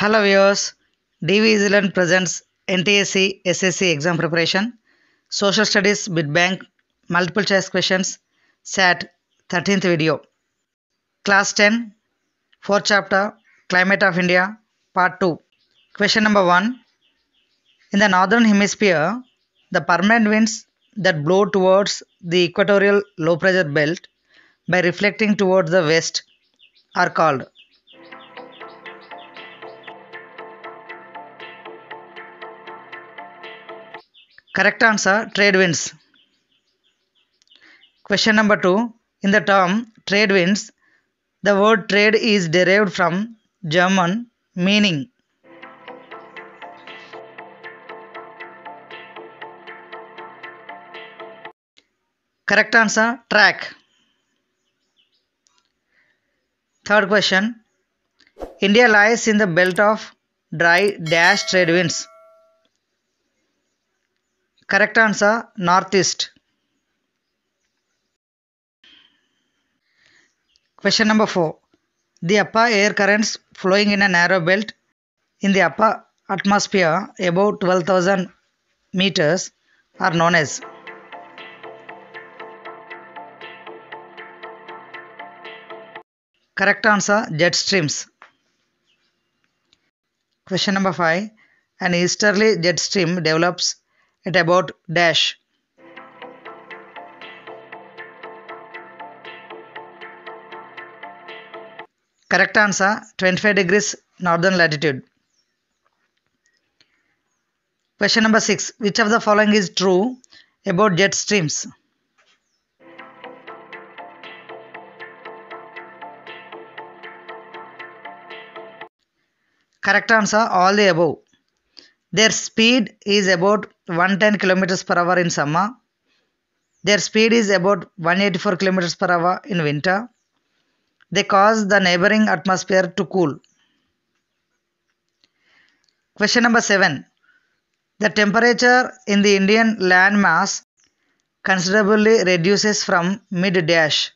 Hello viewers, DV Easy Learn presents NTSE SSC exam preparation, Social Studies Bit Bank, Multiple Choice Questions, SAT 13th video. Class 10, 4th chapter, Climate of India, Part 2. Question number 1. In the northern hemisphere, the permanent winds that blow towards the equatorial low pressure belt by reflecting towards the west are Correct answer trade winds. Question number 2. In the term trade winds, the word trade is derived from German meaning Correct answer track. Third question. India lies in the belt of dry dash trade winds. Correct answer northeast. Question number 4. The upper air currents flowing in a narrow belt in the upper atmosphere above 12,000 meters are known as Correct answer jet streams. Question number 5. An easterly jet stream develops at about dash. Correct answer 25 degrees northern latitude. Question number 6. Which of the following is true about jet streams? Correct answer all the above. Their speed is about 110 km per hour in summer. Their speed is about 184 km per hour in winter. They cause the neighboring atmosphere to cool. Question number 7. The temperature in the Indian landmass considerably reduces from mid dash.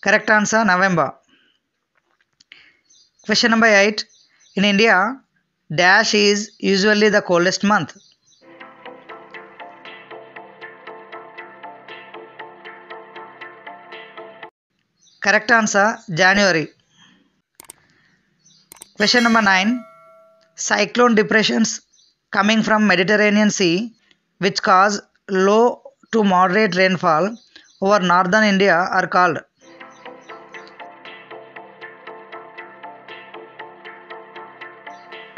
Correct answer November. Question number 8. In India, dash is usually the coldest month. Correct answer January. Question number 9. Cyclone depressions coming from Mediterranean Sea which cause low to moderate rainfall over northern India are called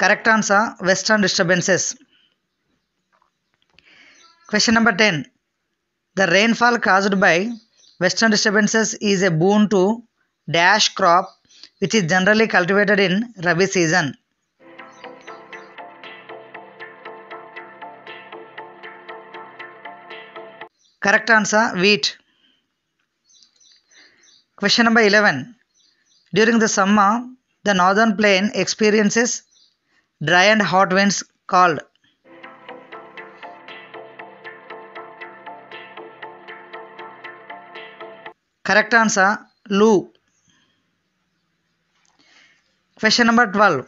Correct answer Western disturbances. Question number 10. The rainfall caused by Western disturbances is a boon to dash crop which is generally cultivated in Rabi season. Correct answer wheat. Question number 11. During the summer, the northern plain experiences dry and hot winds called. Correct answer lu. Question number 12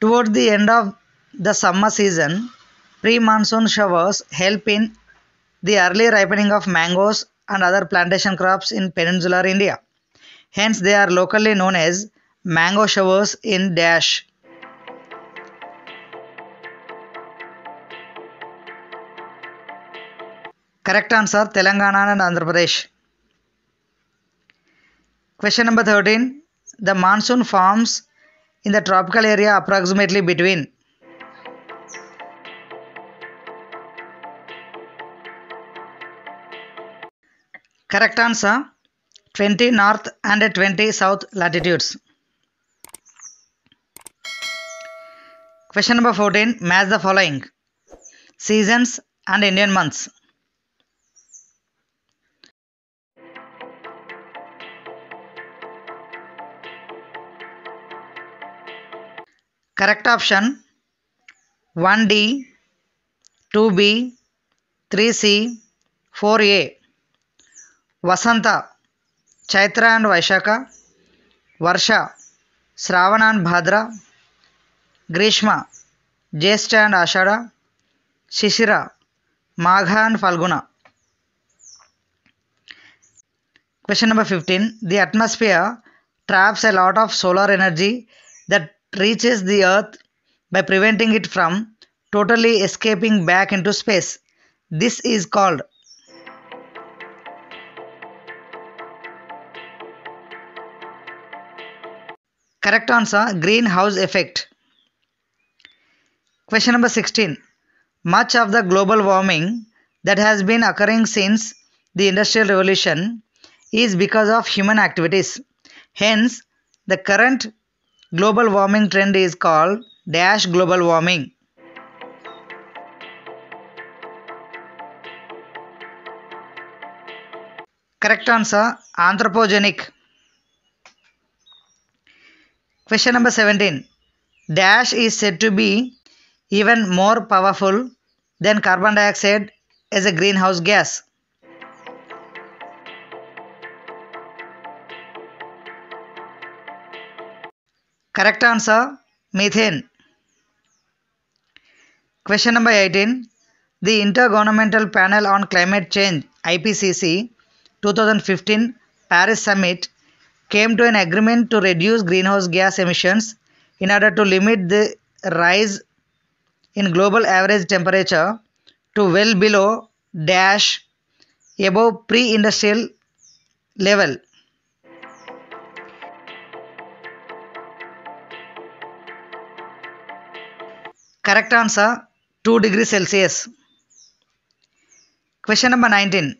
toward the end of the summer season pre-monsoon showers help in the early ripening of mangoes and other plantation crops in peninsular india. Hence they are locally known as mango showers in dash. Correct answer telangana and andhra pradesh. Question number 13 the monsoon forms in the tropical area approximately between correct answer 20 north and 20 south latitudes Question number 14. Match the following seasons and Indian months. Correct option 1D, 2B, 3C, 4A. Vasanta, Chaitra and Vaishaka, Varsha, Sravana and Bhadra, Grishma, Jyeshtha and Ashadha Shishira, Magha and Falguna. Question number 15. The atmosphere traps a lot of solar energy that reaches the earth by preventing it from totally escaping back into space. This is called Correct answer greenhouse effect. Question number 16. Much of the global warming that has been occurring since the Industrial Revolution is because of human activities. Hence, the current global warming trend is called dash global warming. Correct answer anthropogenic. Question number 17. Dash is said to be even more powerful than carbon dioxide as a greenhouse gas. Correct answer methane. Question number 18. The Intergovernmental Panel on Climate Change IPCC 2015 Paris Summit came to an agreement to reduce greenhouse gas emissions in order to limit the rise in global average temperature to well below dash above pre-industrial level. Correct answer 2 degrees Celsius. Question number 19.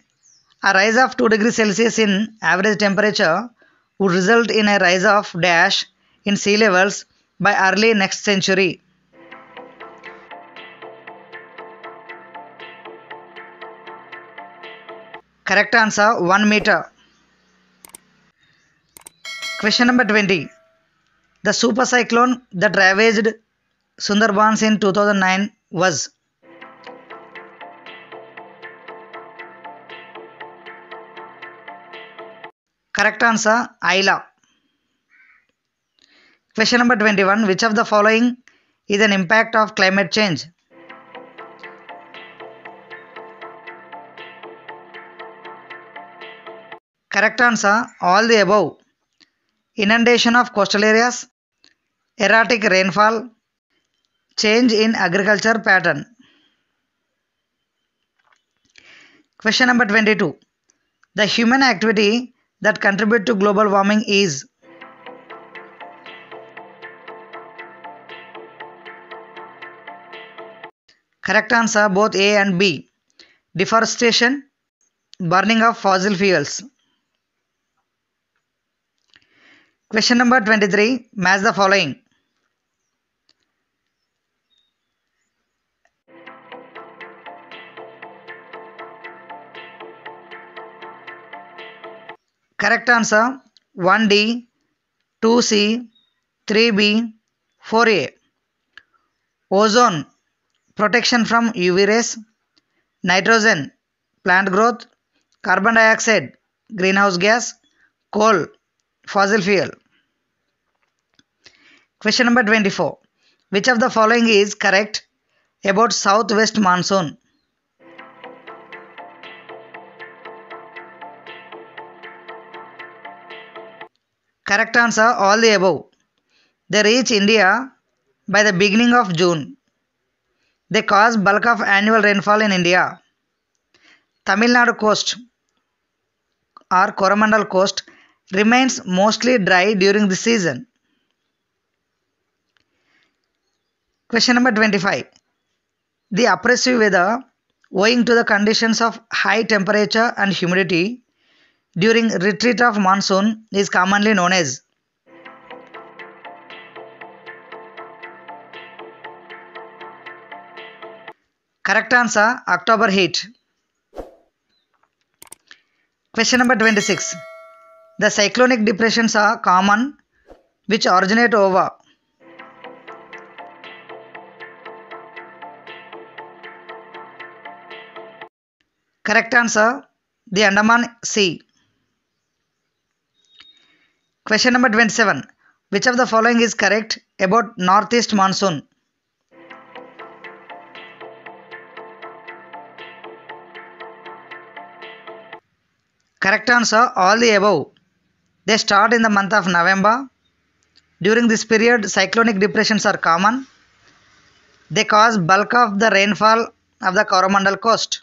A rise of 2 degrees Celsius in average temperature would result in a rise of dash in sea levels by early next century. Correct answer 1 meter. Question number 20. The super cyclone that ravaged Sundarbans in 2009 was Correct answer Aila. Question number 21. Which of the following is an impact of climate change? Correct answer all the above. Inundation of coastal areas, erratic rainfall, change in agriculture pattern. Question number 22. The human activity that contribute to global warming is Correct answer both A and B. Deforestation, burning of fossil fuels. Question number 23. Match the following. Correct answer 1D, 2C, 3B, 4A. Ozone protection from UV rays, nitrogen plant growth, carbon dioxide greenhouse gas, coal fossil fuel. Question number 24. Which of the following is correct about southwest monsoon? Correct answer all the above. They reach India by the beginning of June. They cause bulk of annual rainfall in India. Tamil Nadu coast or Coromandel coast remains mostly dry during the season. Question number 25. The oppressive weather owing to the conditions of high temperature and humidity during retreat of monsoon is commonly known as Correct answer October heat. Question number 26. The cyclonic depressions are common which originate over Correct answer the Andaman Sea. Question number 27. Which of the following is correct about northeast monsoon? Correct answer all the above. They start in the month of November. During this period, cyclonic depressions are common. They cause bulk of the rainfall of the Coromandel coast.